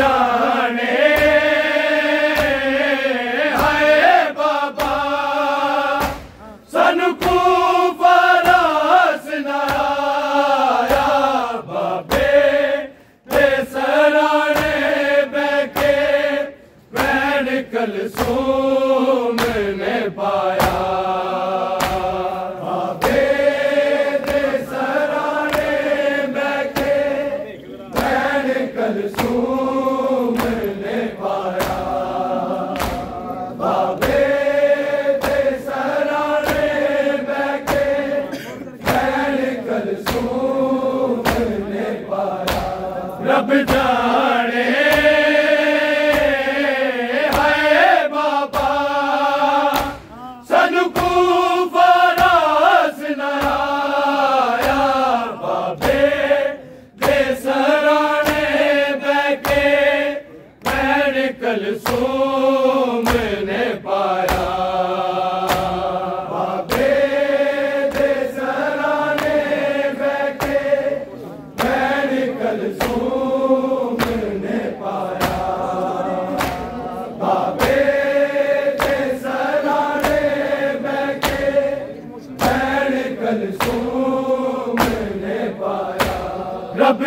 Shine.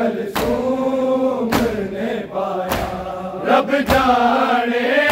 بین کلسوم نے پایا۔ رب جانے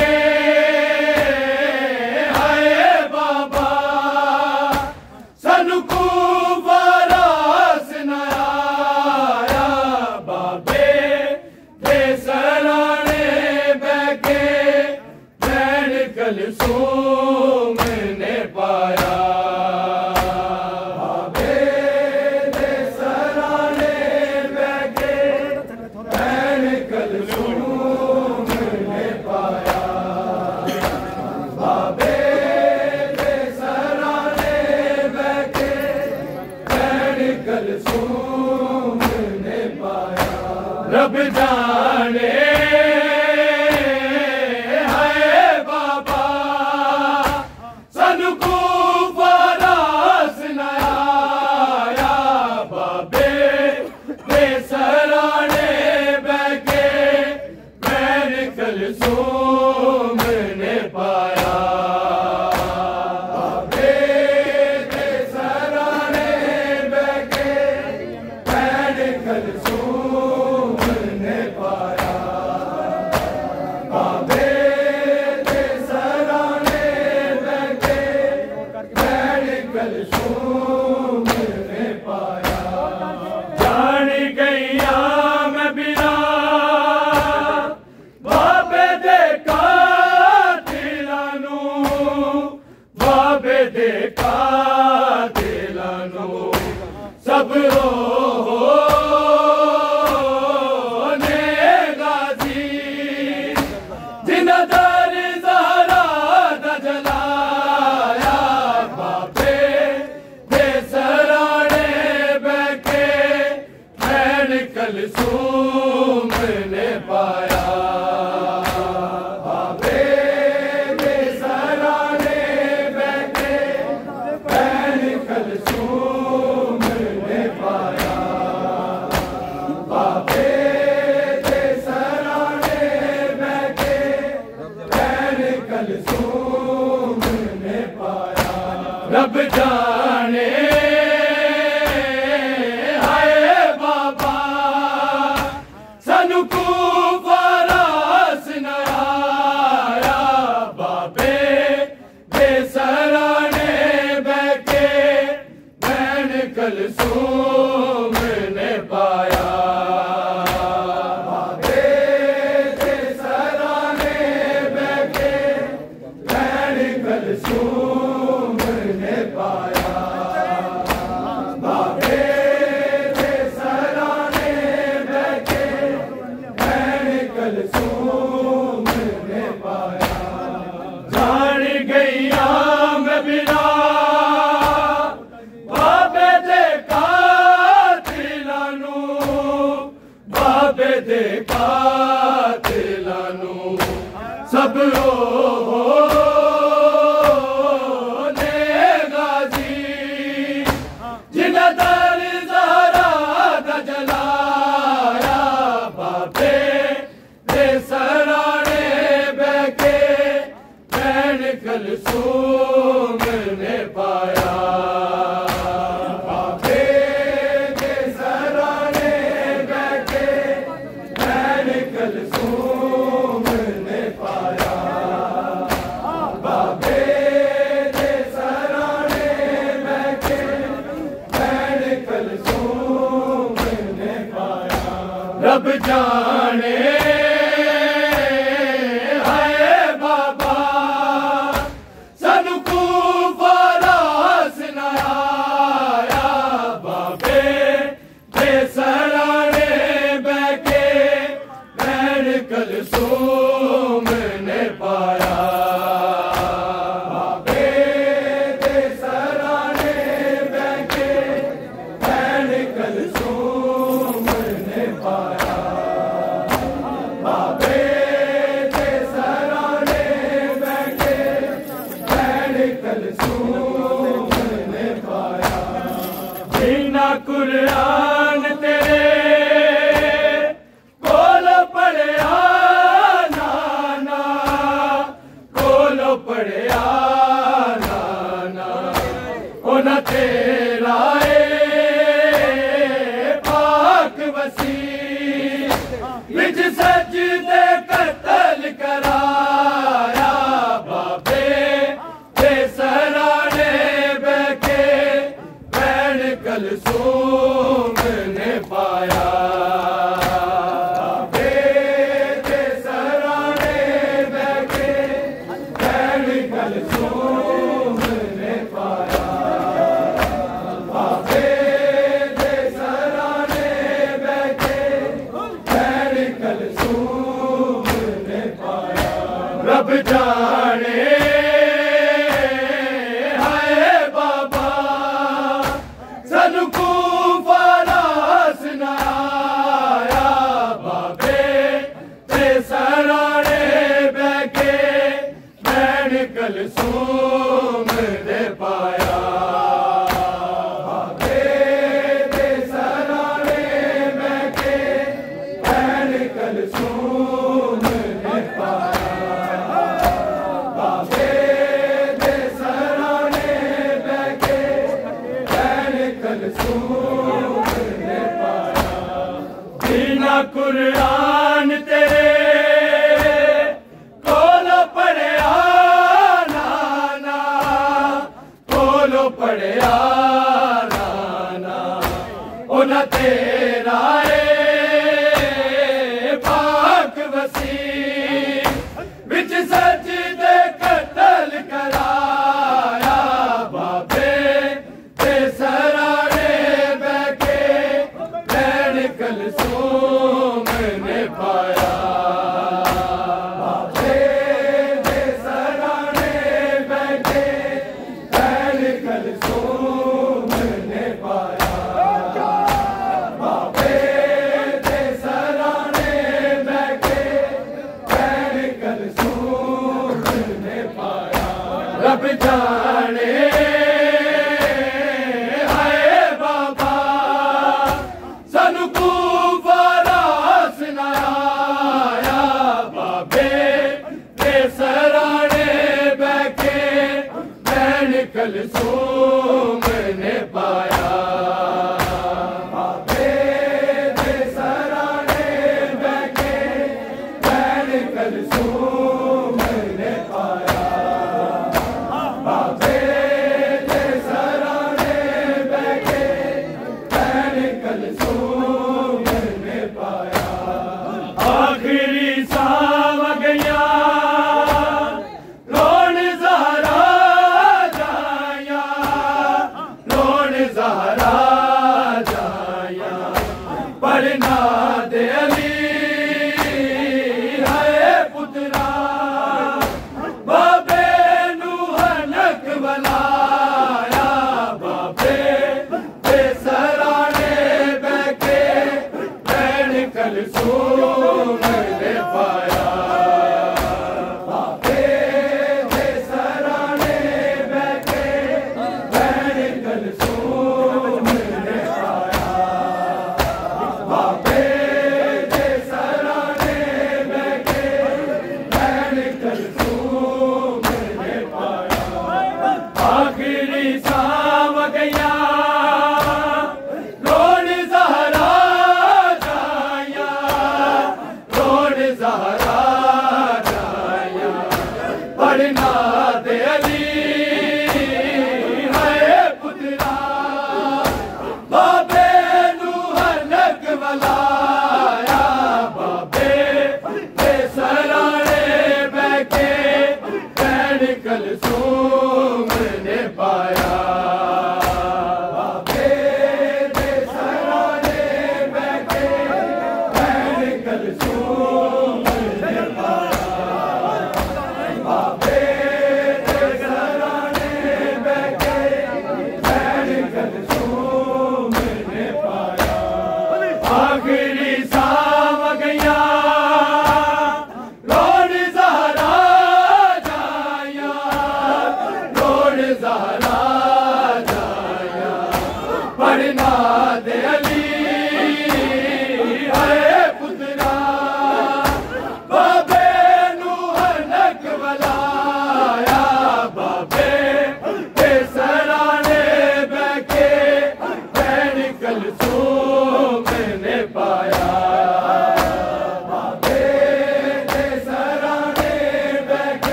Jesus. Oh.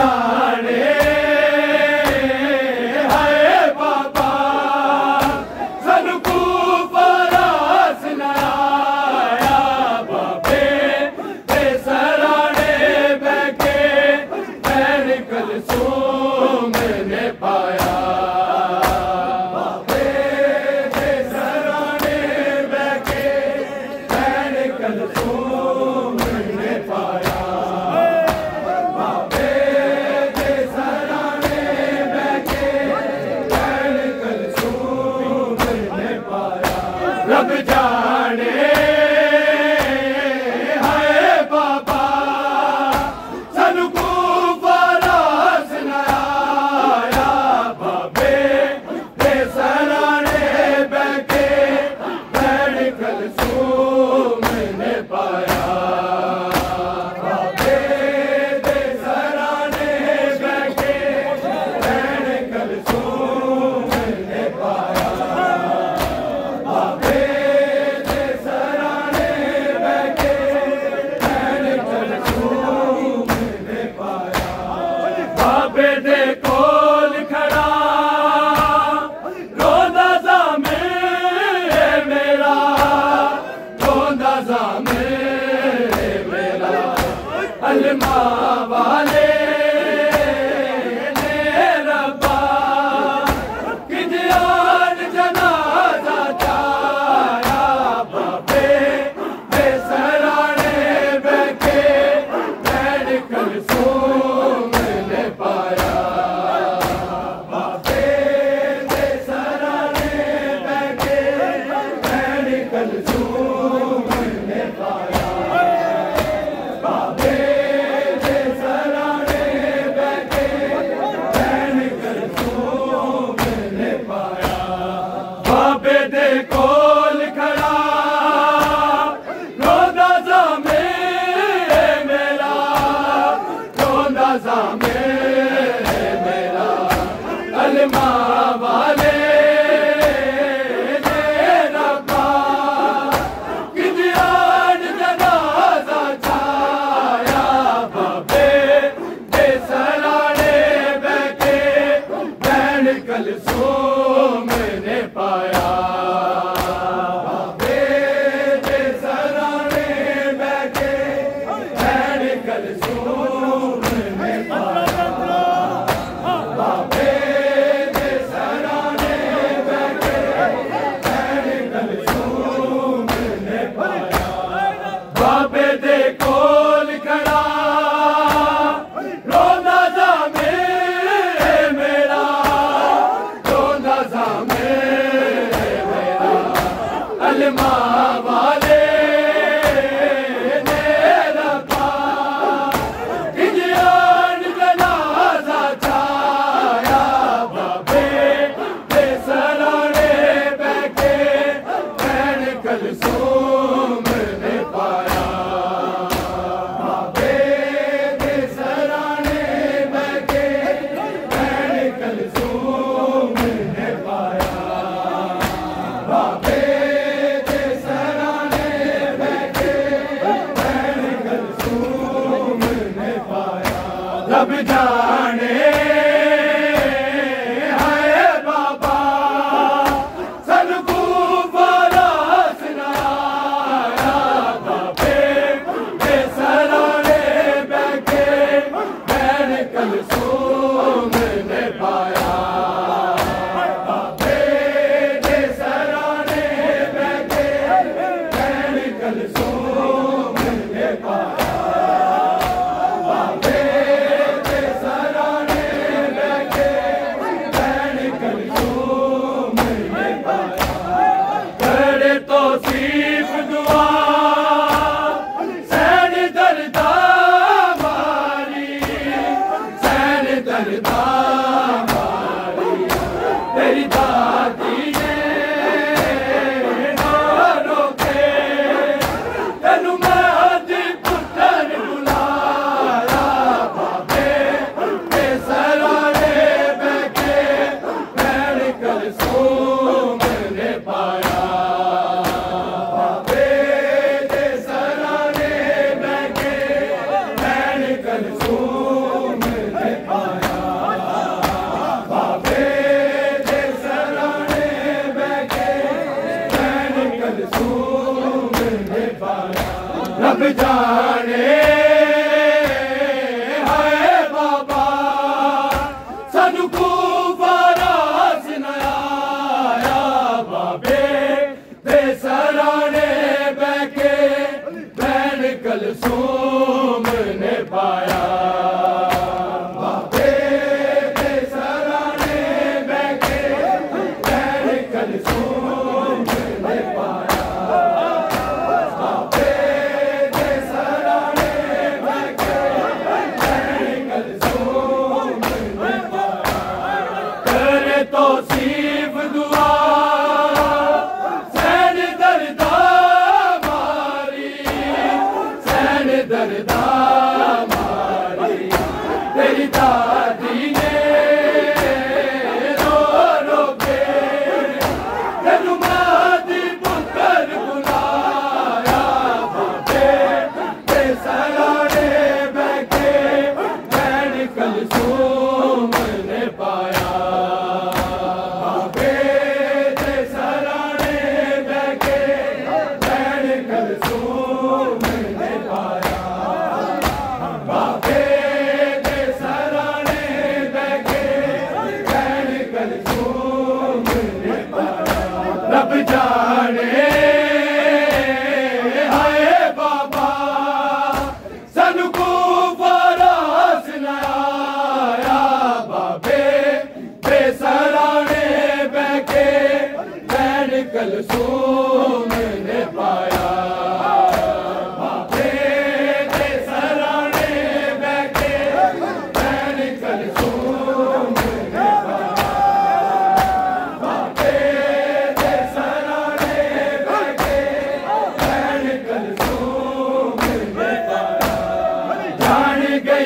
자.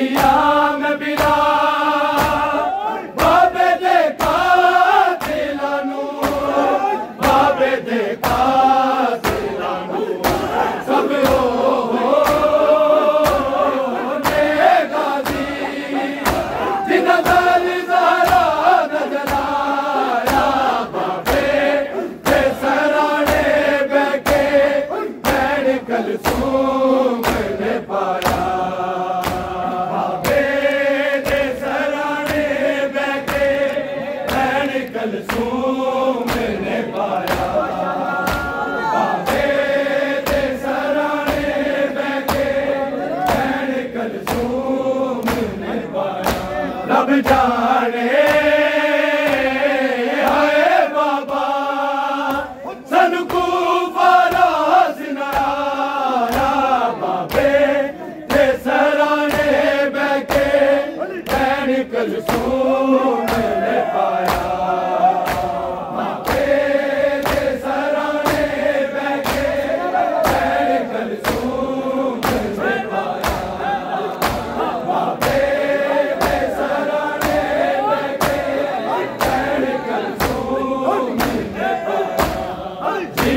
Yeah.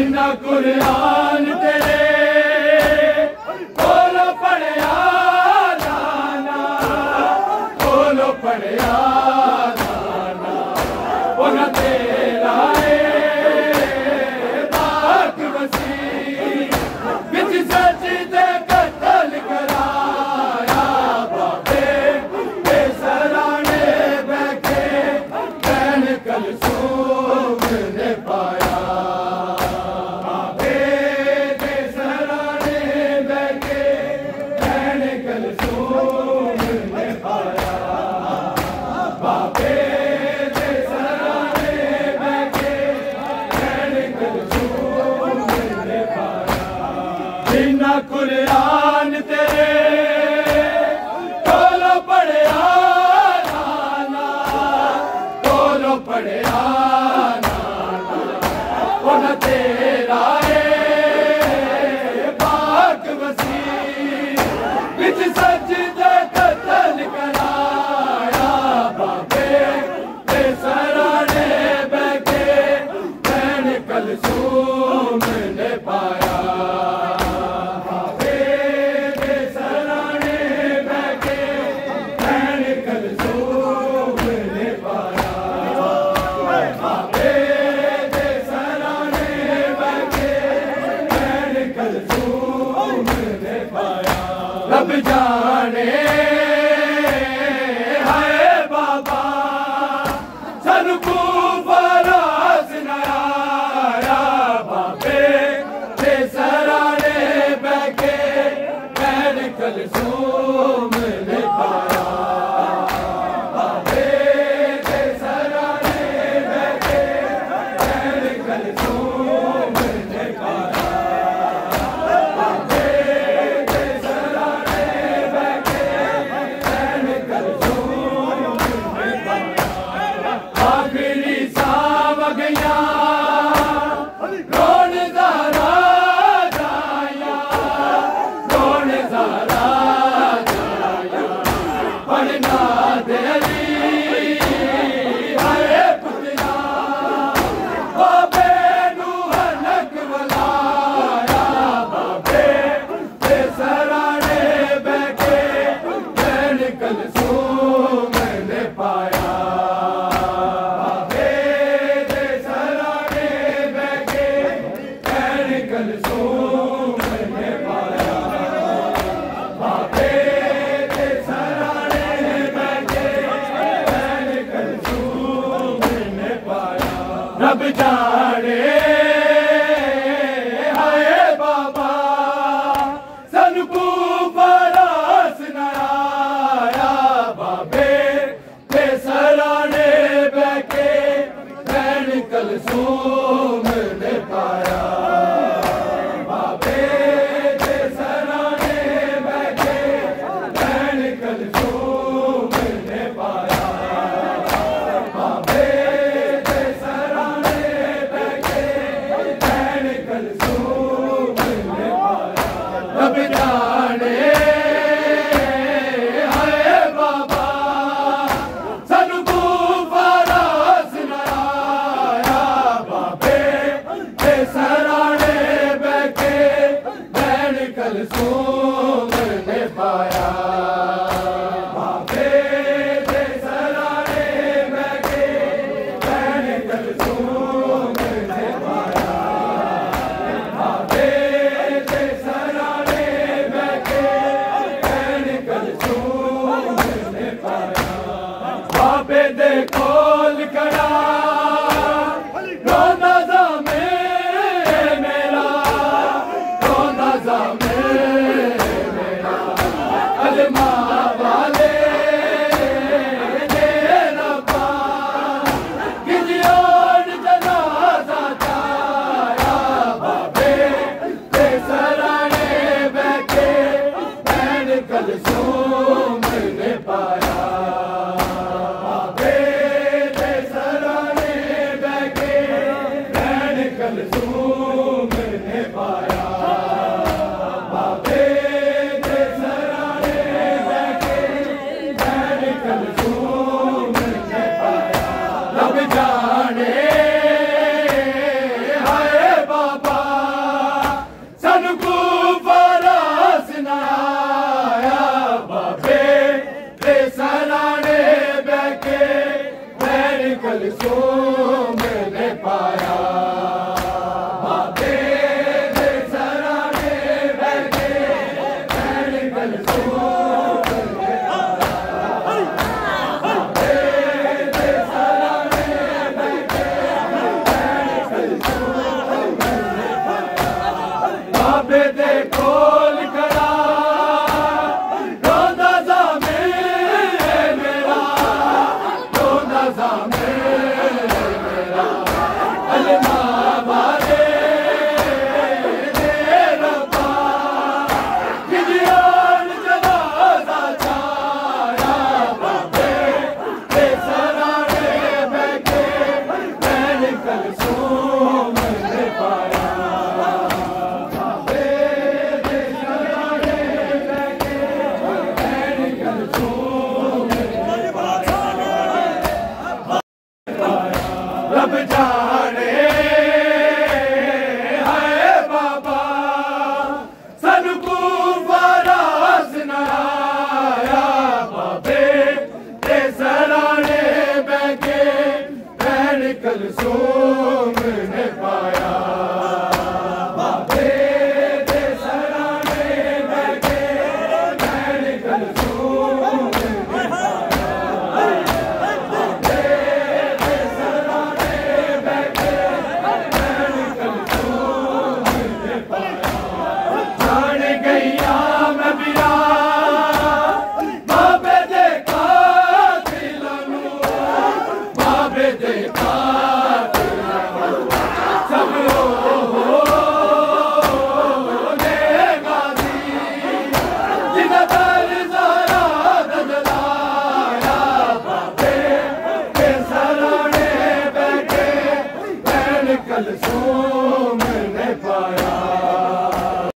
ਨਾ ਕੁਰਾਨ ਤੇ رب جانے